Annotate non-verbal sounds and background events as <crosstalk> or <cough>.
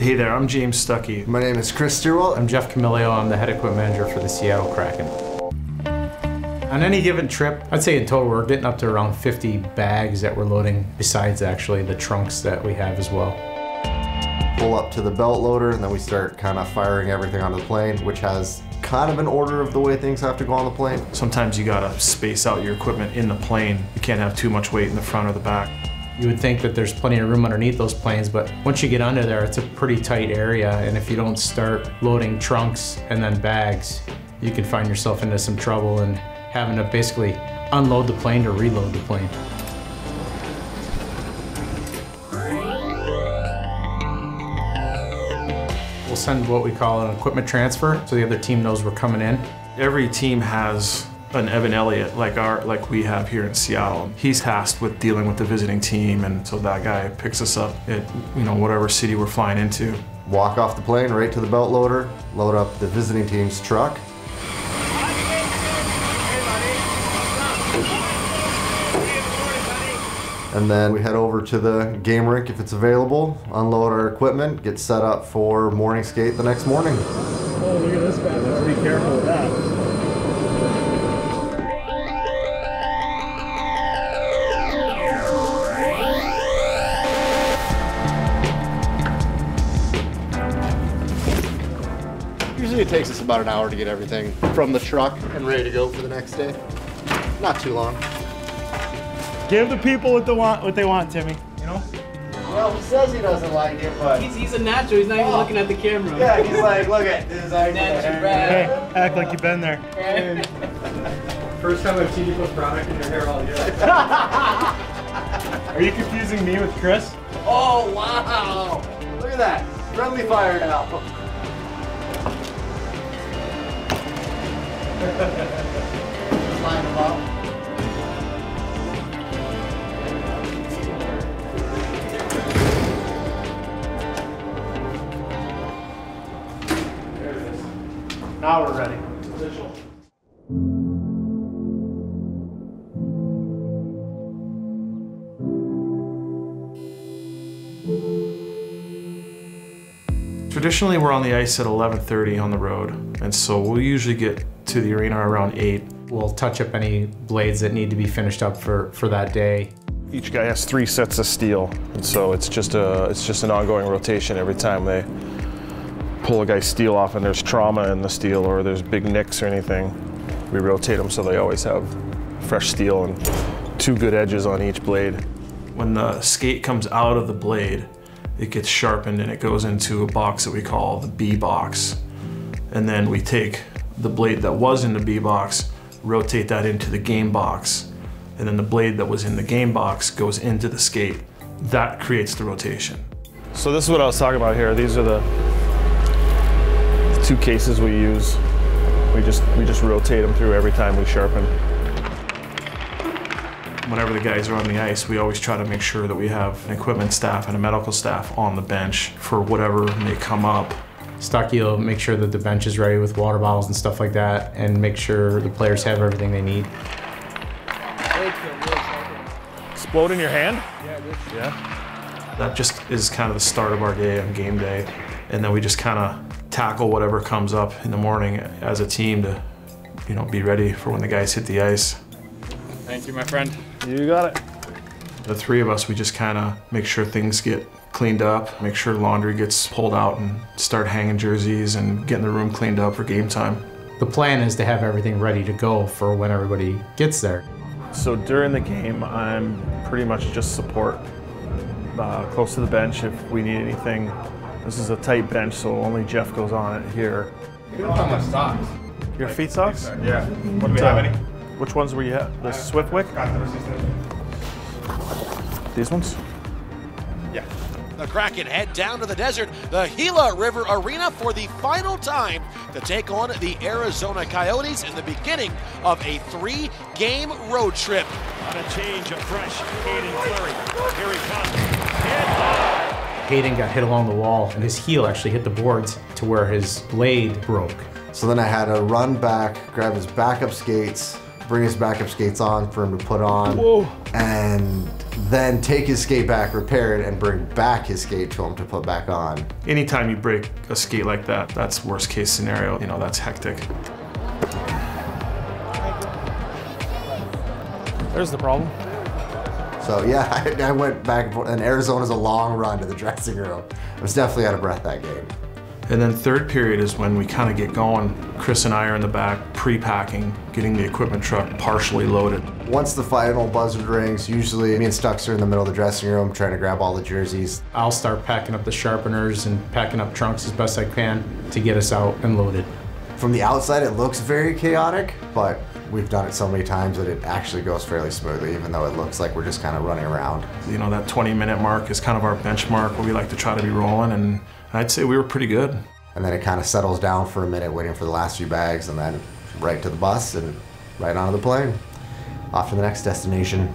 Hey there, I'm James Stucky. My name is Kris Stierwalt. I'm Jeff Camelio. I'm the head equipment manager for the Seattle Kraken. On any given trip, I'd say in total we're getting up to around 50 bags that we're loading, besides actually the trunks that we have as well. Pull up to the belt loader and then we start kind of firing everything onto the plane, which has kind of an order of the way things have to go on the plane. Sometimes you gotta space out your equipment in the plane. You can't have too much weight in the front or the back. You would think that there's plenty of room underneath those planes, but once you get under there, it's a pretty tight area, and if you don't start loading trunks and then bags, you can find yourself into some trouble and having to basically unload the plane to reload the plane. We'll send what we call an equipment transfer, so the other team knows we're coming in. Every team has an Evan Elliott like our like we have here in Seattle. He's tasked with dealing with the visiting team, and so that guy picks us up at you know whatever city we're flying into. Walk off the plane right to the belt loader, load up the visiting team's truck. And then we head over to the game rink if it's available, unload our equipment, get set up for morning skate the next morning. Oh, look at this guy. Let's be careful with that. Usually it takes us about an hour to get everything from the truck and ready to go for the next day. Not too long. Give the people what they want, what they want, Timmy. You know? Well, he says he doesn't like it, but He's, he's a natural. He's not even oh. looking at the camera. yeah, he's like, look at this. I Natural. Hey, act like you've been there. <laughs> First time I've seen you put product in your hair all year. <laughs> Are you confusing me with Kris? Oh wow! Look at that, friendly fire now. Now we're ready. Traditionally, we're on the ice at 11:30 on the road, and so we'll usually get to the arena around 8. We'll touch up any blades that need to be finished up for, for that day. Each guy has three sets of steel, and so it's just a it's just an ongoing rotation every time they pull a guy's steel off and there's trauma in the steel or there's big nicks or anything. We rotate them so they always have fresh steel and two good edges on each blade. When the skate comes out of the blade, it gets sharpened and it goes into a box that we call the B box. And then we take the blade that was in the B box, rotate that into the game box, and then the blade that was in the game box goes into the skate. That creates the rotation. So this is what I was talking about here. These are the, two cases we use. We just we just rotate them through every time we sharpen. Whenever the guys are on the ice, we always try to make sure that we have an equipment staff and a medical staff on the bench for whatever may come up. Stucky will make sure that the bench is ready with water bottles and stuff like that, and make sure the players have everything they need. Explode in your hand? Yeah. yeah. That just is kind of the start of our day on game day. And then we just kind of tackle whatever comes up in the morning as a team to, you know, be ready for when the guys hit the ice. Thank you, my friend. You got it. The three of us, we just kind of make sure things get cleaned up, make sure laundry gets pulled out and start hanging jerseys and getting the room cleaned up for game time. The plan is to have everything ready to go for when everybody gets there. So during the game, I'm pretty much just support, uh, close to the bench if we need anything. This is a tight bench, so only Jeff goes on it here. You don't have my socks. Your feet socks? Yeah. What, Do we uh, have any? Which ones were you at? The Swiftwick? These ones? Yeah. The Kraken head down to the desert, the Gila River Arena for the final time to take on the Arizona Coyotes in the beginning of a three game road trip. On a change of fresh Haydn Fleury. Here he comes. Hit. Hayden got hit along the wall, and his heel actually hit the boards to where his blade broke. So then I had to run back, grab his backup skates, bring his backup skates on for him to put on, Whoa. and then take his skate back, repair it, and bring back his skate to him to put back on. Anytime you break a skate like that, that's worst case scenario. You know, that's hectic. There's the problem. So yeah, <laughs> I, I went back and forth, and Arizona's a long run to the dressing room. I was definitely out of breath that game. And then third period is when we kind of get going. Kris and I are in the back pre-packing, getting the equipment truck partially loaded. Once the final buzzer rings, usually me and Stux are in the middle of the dressing room trying to grab all the jerseys. I'll start packing up the sharpeners and packing up trunks as best I can to get us out and loaded. From the outside, it looks very chaotic, but we've done it so many times that it actually goes fairly smoothly, even though it looks like we're just kind of running around. You know, that 20 minute mark is kind of our benchmark where we like to try to be rolling, and I'd say we were pretty good. And then it kind of settles down for a minute, waiting for the last few bags, and then right to the bus and right onto the plane. Off to the next destination.